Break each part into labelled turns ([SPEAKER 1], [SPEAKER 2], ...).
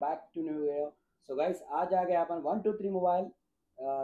[SPEAKER 1] Back to new video so guys आज आ गए अपन one two three mobile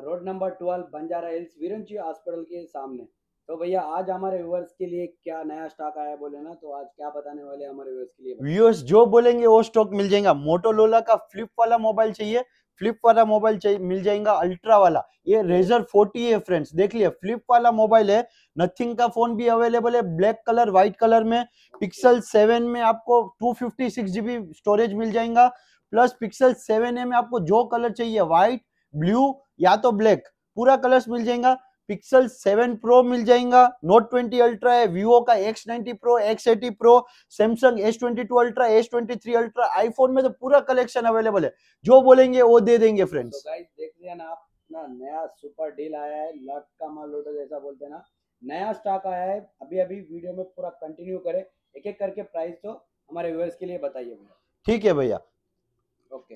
[SPEAKER 1] road number twelve Banjara Hills Virinchi Hospital के सामने। तो भैया, आज हमारे व्यूअर्स के लिए क्या नया स्टॉक आया बोले ना? तो आज क्या बताने वाले हमारे व्यूअर्स के लिए?
[SPEAKER 2] व्यूअर्स जो बोलेंगे वो स्टॉक मिल जाएगा। मोटोलोला का फ्लिप वाला मोबाइल चाहिए। फ्लिप वाला मोबाइल चाहिए, मिल जाएगा अल्ट्रा वाला। ये रेजर 40 है फ्रेंड्स देख लिया फ्लिप वाला मोबाइल है। नथिंग का फ़ोन भी अवेलेबल है। ब्लैक कलर व्हाइट कलर में। पिक्सल 7 में आपको 256 जीबी स्टोरेज मिल जाएगा। प्लस पिक्सल 7 में आपको जो कलर चाहिए व्हाइट ब्लू या तो ब्लैक पूरा कलर्स मिल जाएगा। पिक्सल 7 प्रो मिल जाएगा। नोट 20 अल्ट्रा है वीवो का X90 Pro X80 Pro Samsung S22 Ultra S23 Ultra iPhone में तो पूरा कलेक्शन अवेलेबल है। जो बोलेंगे वो दे देंगे
[SPEAKER 1] तो
[SPEAKER 2] फ्रेंड्स
[SPEAKER 1] गाइस देख लिया ना आप ना नया सुपर डील आया है लक का माल लोटो जैसा बोलते हैं ना। नया स्टॉक आया है अभी अभी वीडियो में पूरा कंटिन्यू करें। एक एक करके प्राइस तो हमारे व्यूअर्स के लिए बताइए भैया।
[SPEAKER 2] ठीक है भैया।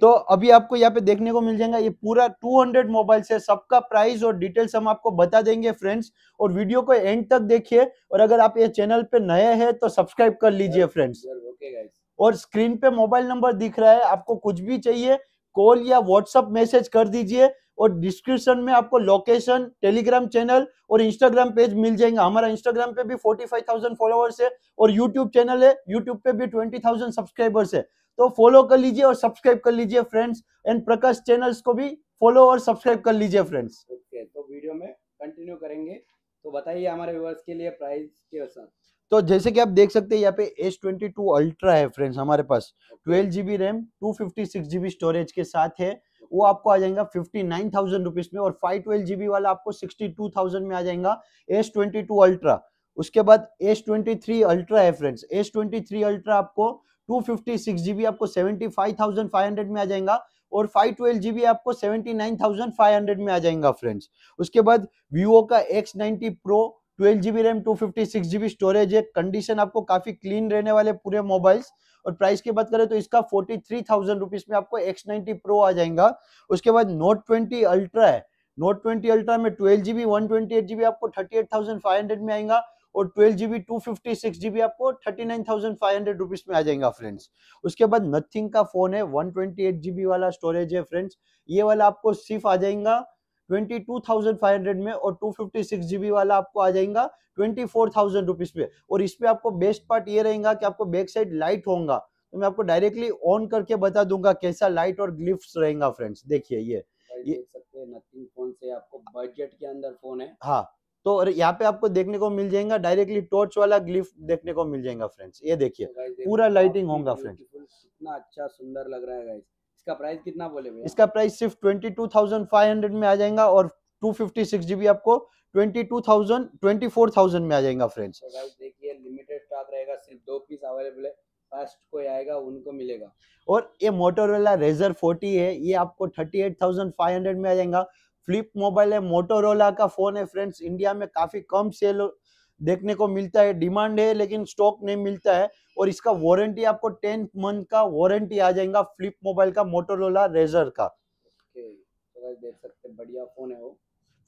[SPEAKER 2] तो अभी आपको यहाँ पे देखने को मिल जाएगा ये पूरा 200 मोबाइल से सबका प्राइस और डिटेल्स हम आपको बता देंगे फ्रेंड्स और वीडियो को एंड तक देखिए और अगर आप ये चैनल पे नए हैं तो सब्सक्राइब कर लीजिए फ्रेंड्स और स्क्रीन पे मोबाइल नंबर दिख रहा है आपको कुछ भी चाहिए कॉल या व्हाट्सअप मैसेज कर दीजिए और डिस्क्रिप्शन में आपको लोकेशन टेलीग्राम चैनल और इंस्टाग्राम पेज मिल जाएँगे। हमारा इंस्टाग्राम पे भी 45,000 फॉलोअर्स है और यूट्यूब चैनल है यूट्यूब पे भी 20,000 सब्सक्राइबर्स है। तो फॉलो कर लीजिए और सब्सक्राइब कर लीजिए फ्रेंड्स एंड प्रकाश चैनल्स को भी फॉलो और सब्सक्राइब कर लीजिए फ्रेंड्स
[SPEAKER 1] ओके तो वीडियो में कंटिन्यू करेंगे. तो बताइए हमारे व्यूअर्स के लिए प्राइस के साथ.
[SPEAKER 2] तो जैसे कि आप देख सकते हैं यहाँ पे एस ट्वेंटी टू अल्ट्रा है फ्रेंड्स हमारे पास. Twelve GB RAM two fifty six GB storage के साथ है. वो आपको आ जाएगा फिफ्टी नाइन थाउज़ेंड रुपीज़ में और फाइव ट्वेल्व जीबी वाला आपको सिक्सटी टू थाउज़ेंड में आ जाएगा एस ट्वेंटी टू अल्ट्रा उसके बाद एस ट्वेंटी थ्री अल्ट्रा है friends S twenty three Ultra आपको टू फिफ्टी सिक्स जीबी आपको seventy five thousand five hundred में आ जाएगा और फाइव ट्वेल्व जीबी आपको seventy nine thousand five hundred में आ जाएगा फ्रेंड्स। उसके बाद वीवो का X ninety Pro twelve GB RAM, two fifty six GB storage है। कंडीशन आपको काफ़ी क्लीन रहने वाले पूरे मोबाइल्स और प्राइस की बात करें तो इसका फोर्टी थ्री थाउज़ेंड रुपीज़ में आपको एक्स नाइनटी प्रो आ जाएगा। उसके बाद नोट ट्वेंटी अल्ट्रा है। नोट ट्वेंटी अल्ट्रा में twelve GB one twenty eight GB आपको thirty eight thousand five hundred में आएगा। और twelve GB two fifty six GB आपको thirty nine thousand five hundred rupees में आ जाएगा फ्रेंड्स उसके बाद नथिंग का फ़ोन है वन ट्वेंटी एट जीबी वाला स्टोरेज है फ्रेंड्स ये वाला आपको सिर्फ़ आ जाएगा twenty two thousand five hundred में और टू फिफ्टी सिक्स जीबी वाला आपको आ जाएगा ट्वेंटी फोर थाउज़ेंड रुपीज़ पे और इस पे आपको बेस्ट पार्ट ये रहेगा कि आपको बैक साइड लाइट होगा. तो मैं आपको डायरेक्टली ऑन करके बता दूँगा कैसा लाइट और ग्लिफ्स रहेगा फ्रेंड्स देखिए ये. ये-
[SPEAKER 1] देख सकते हैं नथिंग फ़ोन से आपको बजट के अंदर फ़ोन है.
[SPEAKER 2] हाँ. तो यहाँ पे आपको देखने को मिल जाएगा डायरेक्टली टॉर्च वाला ग्लिफ देखने को मिल जाएगा फ्रेंड्स ये देखिए
[SPEAKER 1] तो
[SPEAKER 2] पूरा
[SPEAKER 1] काफ़ी
[SPEAKER 2] होगा
[SPEAKER 1] beautiful, कितना अच्छा सुंदर लग रहा है गाइस इसका प्राइस कितना बोले भैया?
[SPEAKER 2] इसका प्राइस सिर्फ़ twenty two thousand five hundred में आ जाएगा और टू फिफ्टी सिक्स जीबी आपको twenty two thousand twenty four thousand में आ जाएगा फ्रेंड्स
[SPEAKER 1] तो देखिए लिमिटेड स्टॉक रहेगा सिर्फ़ दो पीस अवेलेबल है. फ़र्स्ट कोई आएगा उनको मिलेगा.
[SPEAKER 2] और ये मोटोरोला रेजर 40 है ये आपको 38,500 में आ जाएगा. फ्लिप मोबाइल है मोटोरोला का फ़ोन है फ्रेंड्स इंडिया में काफ़ी कम सेल देखने को मिलता है डिमांड है लेकिन स्टॉक नहीं मिलता है. और इसका वारंटी आपको 10 मंथ का वारंटी आ जाएगा फ्लिप मोबाइल का मोटोरोला रेजर का.
[SPEAKER 1] तो देख सकते बढ़िया फ़ोन है वो.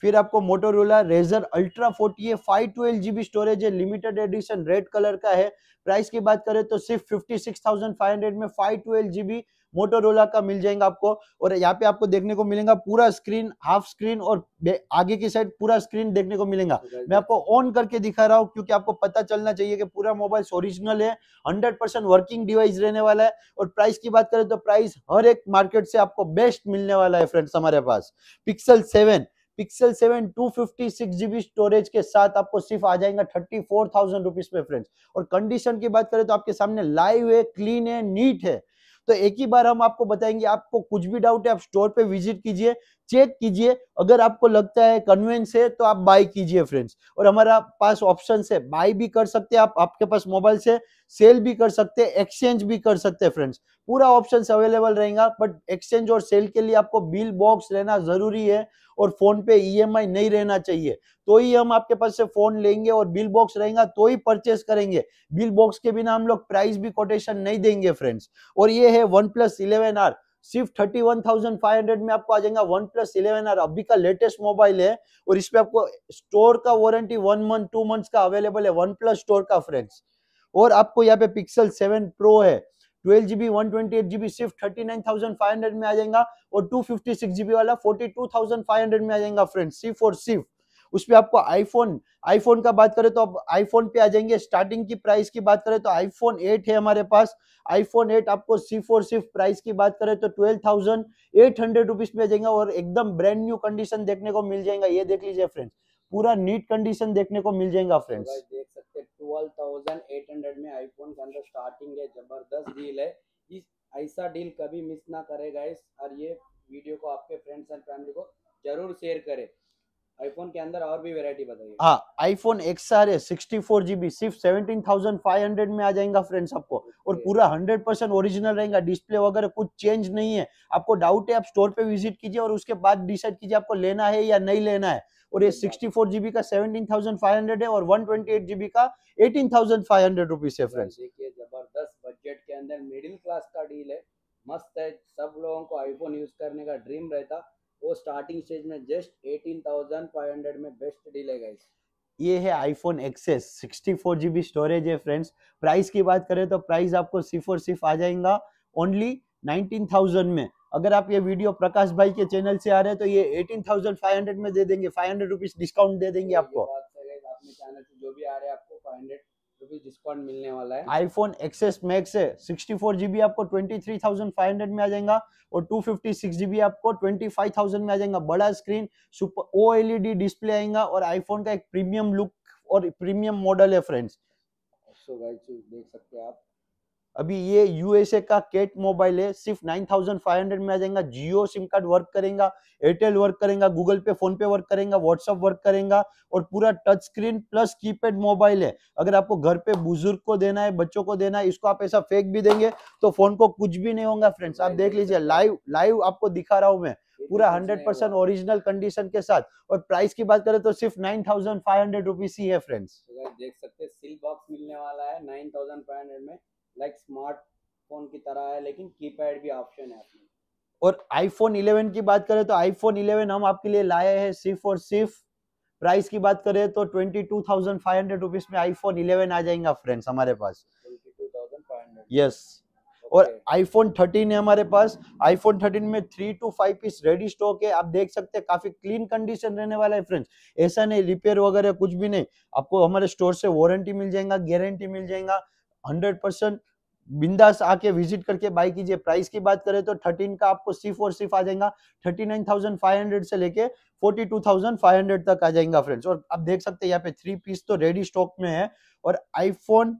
[SPEAKER 2] फिर आपको मोटोरोला रेजर अल्ट्रा 40 है फाइव ट्वेल्व जीबी स्टोरेज है लिमिटेड एडिशन रेड कलर का है. प्राइस की बात करें तो सिर्फ़ fifty six thousand five hundred में फाइव ट्वेल्व जीबी मोटोरोला का मिल जाएगा आपको। और यहाँ पे आपको देखने को मिलेगा पूरा स्क्रीन हाफ़ स्क्रीन और आगे की साइड पूरा स्क्रीन देखने को मिलेगा। मैं आपको ऑन करके दिखा रहा हूँ क्योंकि आपको पता चलना चाहिए कि पूरा मोबाइल ओरिजिनल है हंड्रेड परसेंट वर्किंग डिवाइस रहने वाला है। और प्राइस की बात करें तो प्राइस हर एक मार्केट से आपको बेस्ट मिलने वाला है फ्रेंड्स हमारे पास। Pixel seven Pixel seven two fifty six GB storage के साथ आपको सिर्फ़ आ जाएगा थर्टी फोर थाउज़ेंड रुपीज़ में फ्रेंड्स और कंडीशन की बात करें तो आपके सामने लाइव है क्लीन है नीट है। तो एक ही बार हम आपको बताएँगे, आपको कुछ भी डाउट है, आप स्टोर पे विज़िट कीजिए चेक कीजिए। अगर आपको लगता है कन्वेंस है तो आप बाय कीजिए फ्रेंड्स और हमारा पास ऑप्शन है बाय भी कर सकते हैं आप, आपके पास मोबाइल से सेल भी कर सकते हैं एक्सचेंज भी कर सकते हैं फ्रेंड्स पूरा ऑप्शन अवेलेबल रहेगा बट एक्सचेंज और सेल के लिए आपको बिल बॉक्स रहना ज़रूरी है। और फ़ोन पे ईएमआई नहीं रहना चाहिए। तो ही हम आपके पास से फ़ोन लेंगे और बिल बॉक्स रहेगा तो ही परचेस करेंगे। बिल बॉक्स के बिना हम लोग प्राइस भी कोटेशन नहीं देंगे, फ्रेंड्स। और ये है वन प्लस इलेवन आर। सिर्फ़ thirty one thousand five hundred में आपको आ जाएगा वन प्लस इलेवन आर। अभी का लेटेस्ट मोबाइल है और इस पे आपको स्टोर का warranty one month, two months का अवेलेबल है वन प्लस स्टोर का, फ्रेंड्स। और आपको यहाँ पे पिक्सल सेवन प्रो है। Twelve GB, one twenty eight GB सिर्फ़ thirty nine thousand five hundred में आ जाएगा और टू फिफ्टी सिक्स जीबी वाला forty two thousand five hundred में आ जाएगा फ्रेंड्स सिर्फ़ और सिर्फ़। उस पर आपको आईफोन आईफोन का बात करें तो अब आईफोन पे आ जाएँगे। स्टार्टिंग की प्राइस की बात करें तो आईफोन 8 है हमारे पास। आईफोन 8 आपको सिर्फ़ और सिर्फ़ प्राइस की बात करें तो twelve thousand eight hundred rupees में आ जाएगा और एकदम ब्रांड न्यू कंडीशन देखने को मिल जाएगा। ये देख लीजिए फ्रेंड्स पूरा नीट कंडीशन देखने को मिल जाएगा friends
[SPEAKER 1] twelve thousand eight hundred में आईफोन के अंदर स्टार्टिंग है ज़बरदस्त डील है। इस ऐसा डील कभी मिस ना करेगा इस और ये वीडियो को आपके फ्रेंड्स एंड फैमिली को ज़रूर शेयर करें। आईफोन के अंदर और भी वेरायटी बताइए।
[SPEAKER 2] हाँ आईफोन एक्स आर है सिक्सटी फोर जीबी सिर्फ़ सेवनटीन थाउज़ेंड फाइव हंड्रेड में आ जाएगा फ्रेंड्स आपको। और पूरा हंड्रेड परसेंट ओरिजिनल रहेगा डिस्प्ले वगैरह कुछ चेंज नहीं है। आपको डाउट है आप स्टोर पे विज़िट कीजिए और उसके बाद डिसाइड कीजिए आपको लेना है या नहीं लेना है। और ये सिक्सटी फोर जीबी का सेवनटीन थाउज़ेंड फाइव हंड्रेड है और वन ट्वेंटी एट जीबी का eighteen thousand five hundred rupees है फ्रेंड्स
[SPEAKER 1] देखिए ज़बरदस्त बजट के अंदर मिडिल क्लास का डील है। मस्त है सब लोगों को आईफोन यूज़ करने का ड्रीम रहता। वो स्टार्टिंग स्टेज में just eighteen thousand five hundred में बेस्ट डील है गाइस
[SPEAKER 2] ये है iPhone XS sixty four GB storage है फ्रेंड्स प्राइस की बात करें तो प्राइस आपको सिर्फ़ और सिर्फ़ आ जाएगा। ओनली नाइनटीन थाउज़ेंड में। अगर आप ये वीडियो प्रकाश भाई के चैनल से आ रहे हैं तो ये एटीन थाउज़ेंड फाइव हंड्रेड में दे देंगे। फाइव हंड्रेड रुपीज़ डिस्काउंट दे देंगे आपको।
[SPEAKER 1] जो भी आ रहे हैं आपको फाइव हंड्रेड रुपीज़ डिस्काउंट मिलने वाला है।
[SPEAKER 2] आईफोन एक्सेस मैक्स है सिक्सटी फोर जीबी आपको twenty three thousand five hundred में आ जाएगा और टू फिफ्टी सिक्स जीबी आपको ट्वेंटी फाइव थाउज़ेंड में आ जाएगा। बड़ा screen super O LED display आएगा और आईफोन का एक प्रीमियम लुक और प्रीमियम मॉडल है फ्रेंड्स
[SPEAKER 1] गाइस देख सकते हैं आप।
[SPEAKER 2] अभी ये यूएसए का केट मोबाइल है सिर्फ़ 9500 में आ जाएगा जियो सिम कार्ड वर्क करेगा एयरटेल वर्क करेगा Google pay PhonePe work करेगा व्हाट्सअप वर्क करेगा और पूरा touch screen plus keypad mobile है। अगर आपको घर पे बुज़ुर्ग को देना है बच्चों को देना है इसको आप ऐसा फेक भी देंगे तो फ़ोन को कुछ भी नहीं होगा फ्रेंड्स आप देख लीजिए लाइव लाइव आपको दिखा रहा हूँ मैं पूरा हंड्रेड परसेंट ओरिजिनल कंडीशन के साथ। और प्राइस की बात करें तो सिर्फ़ nine thousand five hundred rupees ही है फ्रेंड्स
[SPEAKER 1] देख सकते हैं सिल बॉक्स मिलने वाला है नाइन थाउज़ेंड फाइव हंड्रेड में। लाइक स्मार्टफ़ोन की तरह है लेकिन कीपैड भी ऑप्शन है
[SPEAKER 2] और आईफोन 11 की बात करें तो आईफोन 11 हम आपके लिए लाए हैं सिर्फ़ और सिर्फ़ प्राइस की बात करें तो twenty two thousand five hundred rupees में आईफोन 11 आ जाएगा फ्रेंड्स हमारे पास। यस और आईफोन 13 है हमारे पास। आईफोन 13 में three two five piece ready stock है। आप देख सकते हैं काफ़ी क्लीन कंडीशन रहने वाला है फ्रेंड्स ऐसा नहीं रिपेयर वगैरह कुछ भी नहीं। आपको हमारे स्टोर से वारंटी मिल जाएगा गारंटी मिल जाएगा। हंड्रेड परसेंट बिंदास आके विज़िट करके बाई कीजिए। प्राइस की बात करें तो थर्टीन का आपको सिर्फ़ और सिर्फ़ आ जाएगा। Thirty nine thousand five hundred से लेके forty two thousand five hundred तक आ जाएगा फ्रेंड्स और आप देख सकते हैं यहाँ पे थ्री पीस तो रेडी स्टॉक में है। और आईफोन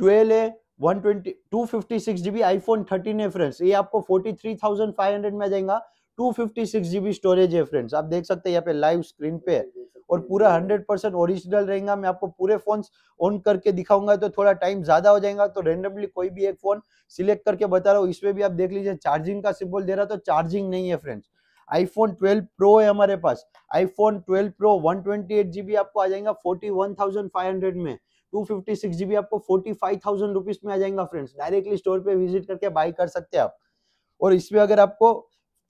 [SPEAKER 2] ट्वेल्व है one twenty two fifty six GB iPhone thirteen है फ्रेंड्स ये आपको forty three thousand five hundred में आ जाएगा। Two fifty six GB storage है फ्रेंड्स आप देख सकते हैं यहाँ पे लाइव स्क्रीन पे और पूरा हंड्रेड परसेंट ओरिजिनल रहेगा। मैं आपको पूरे फ़ोन ऑन करके दिखाऊँगा तो थोड़ा टाइम ज़्यादा हो जाएगा। तो रेंडमली कोई भी एक फ़ोन सिलेक्ट करके बता रहा हूँ इसमें भी आप देख लीजिए चार्जिंग का सिंबल दे रहा तो चार्जिंग नहीं है फ्रेंड्स आईफोन 12 प्रो है हमारे पास। आईफोन 12 प्रो 128 जीबी आपको आ जाएगा 41,500 में। 256 जीबी आपको 45,000 रुपीस में आ जाएगा फ्रेंड्स डायरेक्टली स्टोर पे विज़िट करके बाई कर सकते हैं आप। और इसमें अगर आपको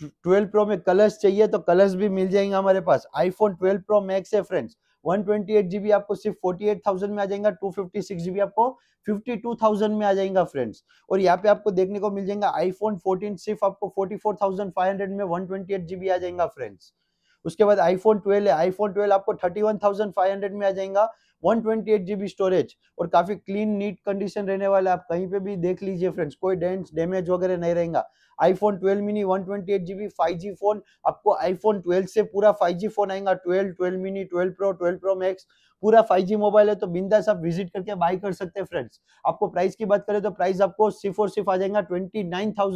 [SPEAKER 2] 12 प्रो में कलर्स चाहिए तो कलर्स भी मिल जाएँगे हमारे पास। आईफोन 12 प्रो मैक्स है फ्रेंड्स 128 जीबी आपको सिर्फ़ 48,000 में आ जाएगा 256 जीबी आपको 52,000 में आ जाएगा फ्रेंड्स और यहाँ पे आपको देखने को मिल जाएगा आईफोन 14 सिर्फ़ आपको 44,500 में 128 जीबी आ जाएगा फ्रेंड्स उसके बाद आईफोन 12 है आईफोन 12 आपको 31,500 में आ जाएगा 128 जीबी स्टोरेज और काफ़ी क्लीन नीट कंडीशन रहने वाला है। आप कहीं पे भी देख लीजिए फ्रेंड्स कोई डेंस डैमेज वगैरह नहीं रहेगा। IPhone 12 mini 128 GB 5G phone आपको आईफोन 12 से पूरा 5G फ़ोन आएगा 12 12 मिनी 12 प्रो 12 प्रो मैक्स पूरा 5G मोबाइल है तो बिंदास आप विज़िट करके बाई कर सकते हैं फ्रेंड्स आपको प्राइस की बात करें तो प्राइस आपको सिर्फ़ और सिर्फ़ आ जाएगा ट्वेंटी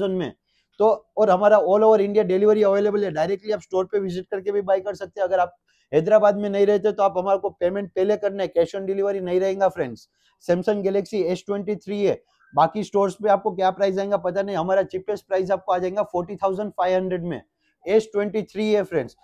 [SPEAKER 2] में। तो और हमारा all over India delivery available है। डायरेक्टली आप स्टोर पे विज़िट करके भी बाय कर सकते हैं। अगर आप हैदराबाद में नहीं रहते तो आप हमारे को पेमेंट पहले करना है। कैश ऑन डिलीवरी नहीं रहेगा friends Samsung Galaxy S twenty three है। बाकी स्टोर्स पे आपको क्या प्राइस आएगा पता नहीं। हमारा चीपेस्ट प्राइस आपको आ जाएगा फोर्टी थाउज़ेंड फाइव हंड्रेड में। एस ट्वेंटी थ्री है फ्रेंड्स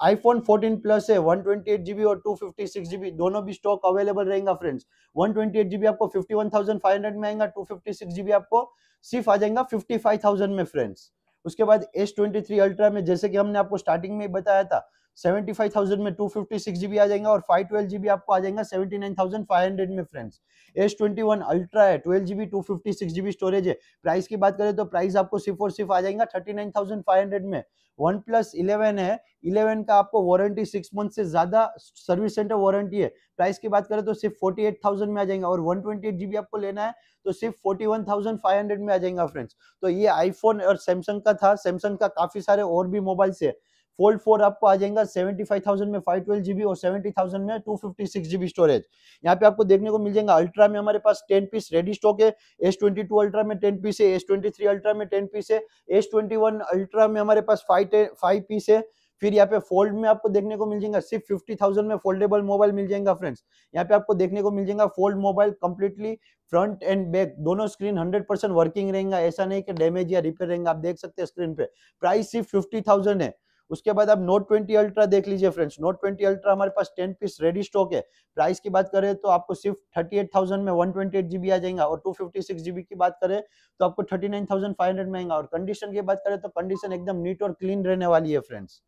[SPEAKER 2] आईफोन 14 प्लस है 128 जीबी और 256 जीबी दोनों भी स्टॉक अवेलेबल रहेगा फ्रेंड्स 128 जीबी आपको 51,500 में आएगा 256 जीबी आपको सिर्फ़ आ जाएगा 55,000 में फ्रेंड्स उसके बाद S23 अल्ट्रा में जैसे कि हमने आपको स्टार्टिंग में बताया था सेवेंटी फाइव थाउज़ेंड में टू फिफ्टी सिक्स जीबी आ जाएगा और फाइव ट्वेल्व जीबी आपको आ जाएगा seventy nine thousand five hundred में friends S twenty one ultra है, twelve GB, two fifty six GB storage है। प्राइस की बात करें तो प्राइस आपको सिर्फ़ और सिर्फ़ आ जाएगा thirty nine thousand five hundred में। वन प्लस इलेवन है, इलेवन का आपको वारंटी सिक्स मंथ से ज़्यादा सर्विस सेंटर वारंटी है। प्राइस की बात करें तो सिर्फ़ फोर्टी एट थाउज़ेंड में आ जाएगा और वन ट्वेंटी एट जीबी आपको लेना है तो सिर्फ़ forty one thousand five hundred में आ जाएगा फ्रेंड्स तो ये आईफोन और सैमसंग का था सैमसंग का काफ़ी सारे और भी मोबाइल है। फोल्ड फोर आपको आ जाएगा सेवेंटी फाइव थाउज़ेंड में फाइव ट्वेल्व जीबी और सेवेंटी थाउज़ेंड में two fifty six GB storage यहाँ पे आपको देखने को मिल जाएगा अल्ट्रा में हमारे पास टेन पीस रेडी स्टॉक है एस ट्वेंटी टू अल्ट्रा में टेन पीस है एस ट्वेंटी थ्री अल्ट्रा में टेन पीस है एस ट्वेंटी वन अल्ट्रा में हमारे पास फाइव फाइव पीस है। फिर यहाँ पे फोल्ड में आपको देखने को मिल जाएगा, सिर्फ़ फिफ्टी थाउज़ेंड में फोल्डेबल मोबाइल मिल जाएगा फ्रेंड्स यहाँ पे आपको देखने को मिल जाएगा fold mobile completely front and back दोनों स्क्रीन हंड्रेड परसेंट वर्किंग रहेगा, ऐसा नहीं कि डैमेज या रिपेयर रहेगा, आप देख सकते हैं स्क्रीन पे। प्राइस सिर्फ़ फिफ्टी थाउज़ेंड है। उसके बाद आप नोट ट्वेंटी अल्ट्रा देख लीजिए फ्रेंड्स नोट ट्वेंटी अल्ट्रा हमारे पास टेन पीस रेडी स्टॉक है। प्राइस की बात करें तो आपको सिर्फ़ थर्टी एट थाउज़ेंड में वन ट्वेंटी एट जीबी आ जाएगा और टू फिफ्टी सिक्स जीबी की बात करें तो आपको thirty nine thousand five hundred में आएगा। और कंडीशन की बात करें तो कंडीशन एकदम नीट और क्लीन रहने वाली है फ्रेंड्स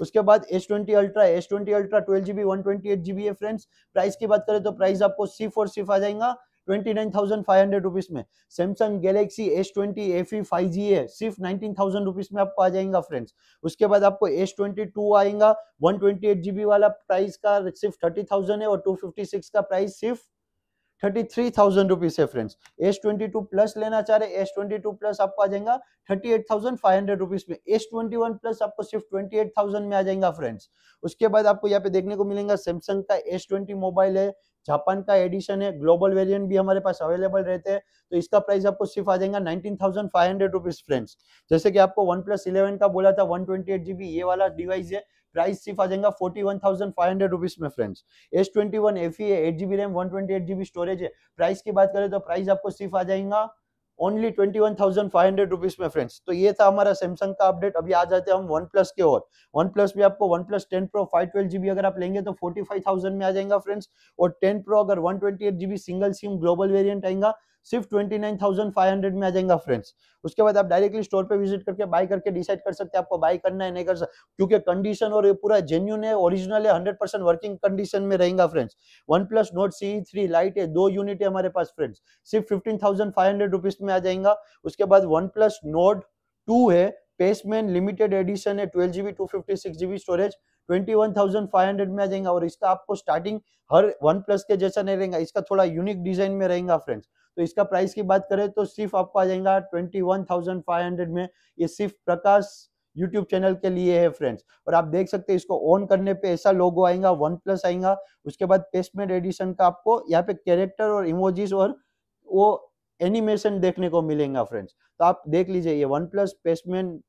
[SPEAKER 2] उसके बाद S twenty ultra S twenty ultra twelve GB one twenty eight GB है फ्रेंड्स प्राइस की बात करें तो प्राइस आपको सिर्फ़ और सिर्फ़ आ जाएगा। ट्वेंटी नाइन में। Samsung Galaxy S twenty F five G है, सिर्फ़ नाइनटीन थाउज़ेंड रुपीज़ में आपको आ जाएगा फ्रेंड्स उसके बाद आपको एस ट्वेंटी टू आएगा वन ट्वेंटी एट जीबी वाला प्राइस का सिर्फ़ थर्टी थाउज़ेंड है और टू फिफ्टी सिक्स का प्राइस सिर्फ़ थर्टी थ्री थाउज़ेंड रुपीज़ है friends S twenty two plus लेना चाह रहे एस ट्वेंटी टू प्लस आपको आ जाएगा thirty eight thousand five hundred rupees में। एस ट्वेंटी वन प्लस आपको सिर्फ़ ट्वेंटी एट थाउज़ेंड में आ जाएगा फ्रेंड्स उसके बाद आपको यहाँ पे देखने को मिलेगा सैमसंग का एस ट्वेंटी मोबाइल है जापान का एडिशन है, ग्लोबल वेरिएंट भी हमारे पास अवेलेबल रहते हैं तो इसका प्राइस आपको सिर्फ़ आ जाएगा nineteen thousand five hundred rupees friends. जैसे कि आपको वन प्लस इलेवन का बोला था, वन ट्वेंटी एट जीबी, ये वाला डिवाइस है, प्राइस सिर्फ़ आ जाएगा forty one thousand five hundred rupees में friends. S twenty one F eight GB RAM, one twenty eight GB storage है। प्राइस की बात करें तो प्राइस आपको सिर्फ़ आ जाएगा only twenty one thousand five hundred rupees में फ्रेंड्स तो ये था हमारा सैमसंग का अपडेट अभी आ जाते हैं हम वन प्लस के और। वन प्लस भी आपको OnePlus ten pro five twelve GB अगर आप लेंगे तो फोर्टी फाइव थाउज़ेंड में आ जाएगा फ्रेंड्स और टेन प्रो अगर one twenty eight GB single sim global variant आएगा सिर्फ़ twenty nine thousand five hundred में आ जाएगा फ्रेंड्स उसके बाद आप डायरेक्टली स्टोर पे विज़िट करके बाय करके डिसाइड कर सकते हैं, आपको बाय करना है, नहीं कर सकते क्योंकि कंडीशन और ये पूरा जेन्यून है ओरिजिनल है हंड्रेड परसेंट वर्किंग कंडीशन में रहेगा friends OnePlus Nord C three lite है, दो यूनिट है हमारे पास फ्रेंड्स सिर्फ़ fifteen thousand five hundred rupees में आ जाएगा. उसके बाद वन प्लस नोट टू है पेसमैन लिमिटेड एडिशन है twelve GB two fifty six GB storage twenty one thousand five hundred में आ जाएगा. और इसका आपको स्टार्टिंग हर वन प्लस के जैसा नहीं रहेगा, इसका थोड़ा यूनिक डिज़ाइन में रहेगा फ्रेंड्स तो इसका प्राइस की बात करें तो सिर्फ़ आपको आ जाएगा twenty one thousand five hundred में। ये सिर्फ़ प्रकाश यूट्यूब चैनल के लिए है फ्रेंड्स और आप देख सकते हैं इसको ऑन करने पे ऐसा लोगो आएगा वन प्लस आएगा। उसके बाद पेस्टमेंट एडिशन का आपको यहाँ पे कैरेक्टर और इमोजीज और वो एनिमेशन देखने को मिलेगा फ्रेंड्स तो आप देख लीजिए ये वन प्लस पेस्टमेंट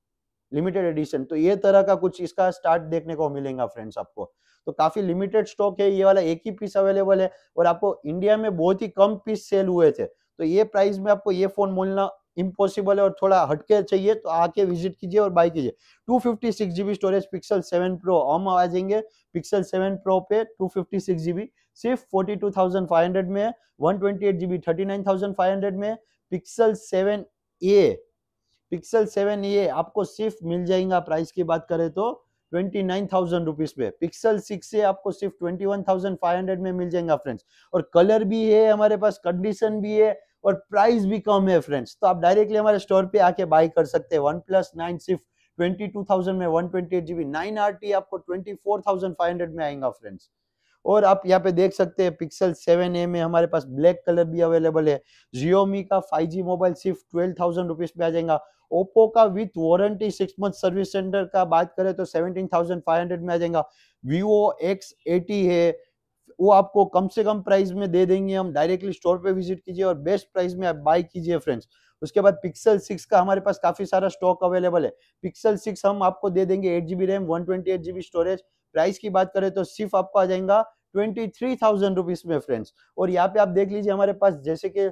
[SPEAKER 2] लिमिटेड एडिशन तो ये तरह का कुछ इसका स्टार्ट देखने को मिलेगा फ्रेंड्स आपको। तो काफ़ी लिमिटेड स्टॉक है, ये वाला एक ही पीस अवेलेबल है और आपको इंडिया में बहुत ही कम पीस सेल हुए थे। तो ये प्राइस में आपको ये फ़ोन मिलना इम्पॉसिबल है और थोड़ा हटके चाहिए तो आके विज़िट कीजिए और बाय कीजिए। Two fifty six GB storage Pixel seven pro हम आ जाएँगे पिक्सल सेवन प्रो पे टू फिफ्टी सिक्स जीबी सिर्फ़ forty two thousand five hundred में one twenty eight GB thirty nine thousand five hundred में Pixel seven A Pixel seven A आपको सिर्फ़ मिल जाएगा प्राइस की बात करें तो ट्वेंटी नाइन थाउज़ेंड रुपीज़ पे। पिक्सल सिक्स से आपको सिर्फ़ twenty one thousand five hundred में मिल जाएगा फ्रेंड्स और कलर भी है हमारे पास कंडीशन भी है और प्राइस भी कम है फ्रेंड्स तो आप डायरेक्टली हमारे स्टोर पे आके बाय कर सकते हैं। वन प्लस नाइन सिर्फ़ ट्वेंटी टू थाउज़ेंड में one twenty eight GB nine R T आपको twenty four thousand five hundred में आएगा फ्रेंड्स और आप यहाँ पे देख सकते हैं पिक्सल सेवन ए में हमारे पास ब्लैक कलर भी अवेलेबल है। जियोमी का फाइव जी मोबाइल सिर्फ़ ट्वेल्व थाउज़ेंड रुपीज़ पे आ जाएगा। ओप्पो का with warranty six month service centre का बात करें तो सेवनटीन थाउज़ेंड फाइव हंड्रेड में आ जाएगा। वीवो एक्स एटी है, वो आपको कम से कम प्राइस में दे देंगे हम डायरेक्टली स्टोर पे विज़िट कीजिए और बेस्ट प्राइस में आप बाय कीजिए फ्रेंड्स उसके बाद पिक्सल सिक्स का हमारे पास काफ़ी सारा स्टॉक अवेलेबल है। पिक्सल सिक्स हम आपको दे देंगे eight GB RAM one twenty eight GB storage price की बात करें तो सिर्फ़ आपको आ जाएगा ट्वेंटी थ्री थाउज़ेंड रुपीज़ में फ्रेंड्स और यहाँ पे आप देख लीजिए हमारे पास जैसे कि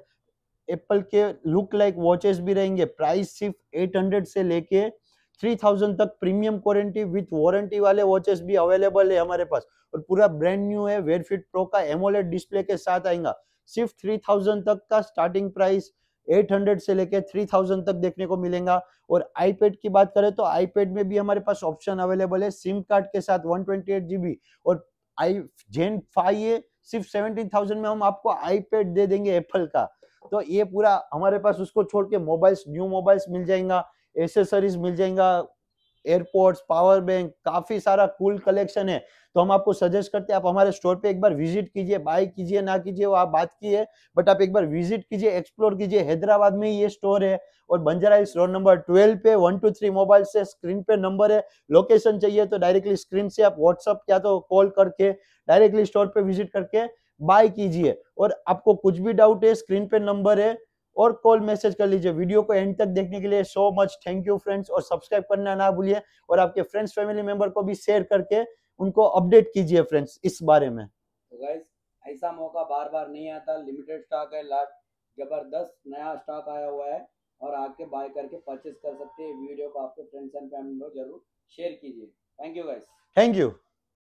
[SPEAKER 2] एप्पल के लुक लाइक वॉचेस भी रहेंगे। प्राइस सिर्फ़ 800 से लेके 3000 तक प्रीमियम क्वारंटी विथ वारंटी वाले वॉचेस भी अवेलेबल है हमारे पास। और पूरा ब्रांड न्यू है वेरफिट प्रो का एमोलेड डिस्प्ले के साथ आएगा। सिर्फ़ 3000 तक का स्टार्टिंग प्राइस 800 से लेके 3000 तक देखने को मिलेगा। और आईपैड की बात करें तो आईपैड में भी हमारे पास ऑप्शन अवेलेबल है। सिम कार्ड के साथ वन ट्वेंटी और आई जेन फाइव सिर्फ़ थाउज़ेंड में हम आपको आईपैड दे देंगे एप्पल का। तो ये पूरा हमारे पास उसको छोड़ के मोबाइल्स न्यू मोबाइल्स मिल जाएगा एसेसरीज मिल जाएगा एयरपोर्ट्स पावर बैंक काफ़ी सारा कूल कलेक्शन है। तो हम आपको सजेस्ट करते हैं, आप हमारे स्टोर पे एक बार विज़िट कीजिए बाय कीजिए, ना कीजिए, वो आप बात की है बट आप एक बार विज़िट कीजिए एक्सप्लोर कीजिए, हैदराबाद में ये स्टोर है और Banjara Hills road number twelve पे वन टू थ्री मोबाइल से स्क्रीन पे नंबर है लोकेशन चाहिए तो डायरेक्टली स्क्रीन से आप व्हाट्सअप या तो कॉल करके डायरेक्टली स्टोर पे विज़िट करके बाय कीजिए। और आपको कुछ भी डाउट है स्क्रीन पे नंबर है और कॉल मैसेज कर लीजिए। वीडियो को एंड तक देखने के लिए so much thank you friends और सब्सक्राइब करना ना भूलिए और आपके फ्रेंड्स फैमिली मेंबर को भी शेयर करके उनको अपडेट कीजिए फ्रेंड्स इस बारे में।
[SPEAKER 1] तो गाइस ऐसा मौका बार बार नहीं आता। लिमिटेड स्टॉक है लास्ट ज़बरदस्त नया स्टॉक आया हुआ है और आके बाय करके परचेस कर सकते हैं। वीडियो को आपके फ्रेंड्स एंड फैमिली में ज़रूर शेयर कीजिए। Thank you guys
[SPEAKER 2] thank you